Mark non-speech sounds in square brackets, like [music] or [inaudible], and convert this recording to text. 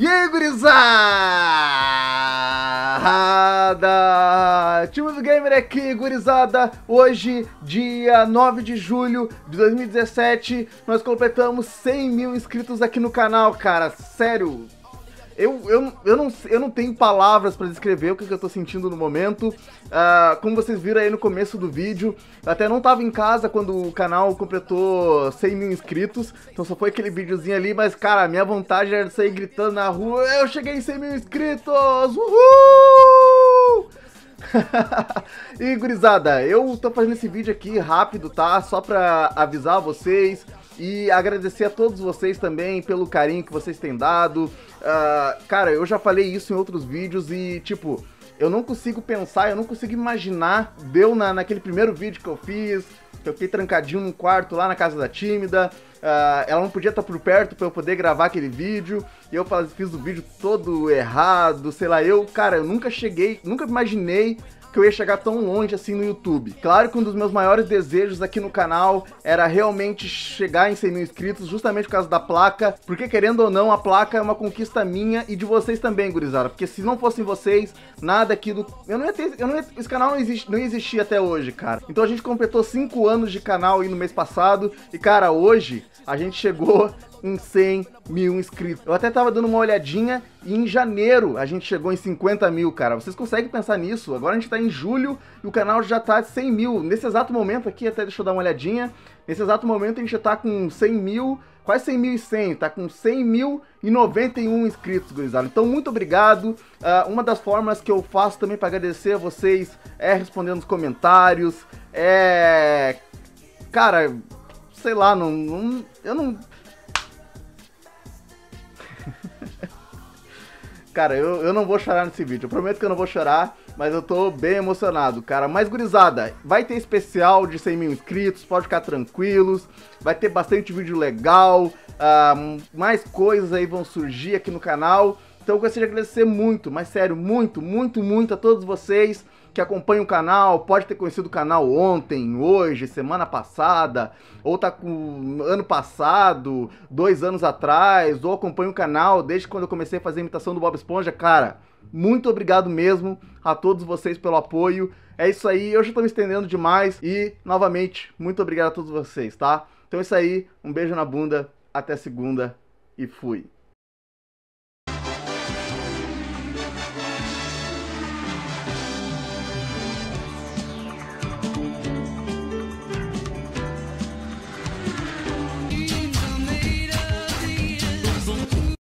E aí, gurizada! Time do Gamer aqui, gurizada! Hoje, dia 9 de julho de 2017, nós completamos 100 mil inscritos aqui no canal, cara. Sério, eu, eu, eu, não, eu não tenho palavras para descrever o que, que, eu tô sentindo no momento. Uh, como vocês viram aí no começo do vídeo, até não tava em casa quando o canal completou 100 mil inscritos, então só foi aquele videozinho ali, mas cara, a minha vontade era sair gritando na rua, eu cheguei em 100 mil inscritos, uhul! [laughs] e gurizada, eu tô fazendo esse vídeo aqui rápido, tá? Só pra avisar vocês e agradecer a todos vocês também pelo carinho que vocês têm dado. Uh, cara, eu já falei isso em outros vídeos e, tipo, eu não consigo pensar, eu não consigo imaginar. Deu na, naquele primeiro vídeo que eu fiz, que eu fiquei trancadinho num quarto lá na casa da tímida. Uh, ela não podia estar por perto para eu poder gravar aquele vídeo. E eu fiz o vídeo todo errado, sei lá. Eu, cara, eu nunca cheguei, nunca imaginei que eu ia chegar tão longe assim no YouTube. Claro que um dos meus maiores desejos aqui no canal era realmente chegar em 100 mil inscritos, justamente por causa da placa, porque querendo ou não, a placa é uma conquista minha e de vocês também, gurizada, porque se não fossem vocês, nada aqui do... Eu não ia ter... Eu não ia... Esse canal não, existe, não existia até hoje, cara. Então a gente completou 5 anos de canal aí no mês passado, e cara, hoje a gente chegou em 100 mil inscritos. Eu até tava dando uma olhadinha e em janeiro a gente chegou em 50 mil, cara. Vocês conseguem pensar nisso? Agora a gente tá em julho e o canal já tá 100 mil. Nesse exato momento aqui, até deixa eu dar uma olhadinha. Nesse exato momento a gente já tá com 100 mil, quase 100 mil e 100, tá com 100 mil e 91 inscritos, gurizada. Então, muito obrigado. Uh, uma das formas que eu faço também para agradecer a vocês é respondendo nos comentários, é... Cara, sei lá, não, não eu não Cara, eu, eu não vou chorar nesse vídeo. Eu prometo que eu não vou chorar, mas eu tô bem emocionado, cara. Mas, gurizada, vai ter especial de 100 mil inscritos, pode ficar tranquilos. Vai ter bastante vídeo legal, uh, mais coisas aí vão surgir aqui no canal. Então eu gostaria de agradecer muito, mas sério, muito, muito, muito a todos vocês que acompanha o canal, pode ter conhecido o canal ontem, hoje, semana passada, ou tá com ano passado, dois anos atrás, ou acompanha o canal desde quando eu comecei a fazer a imitação do Bob Esponja, cara, muito obrigado mesmo a todos vocês pelo apoio. É isso aí, eu já tô me estendendo demais e, novamente, muito obrigado a todos vocês, tá? Então é isso aí, um beijo na bunda, até segunda e fui.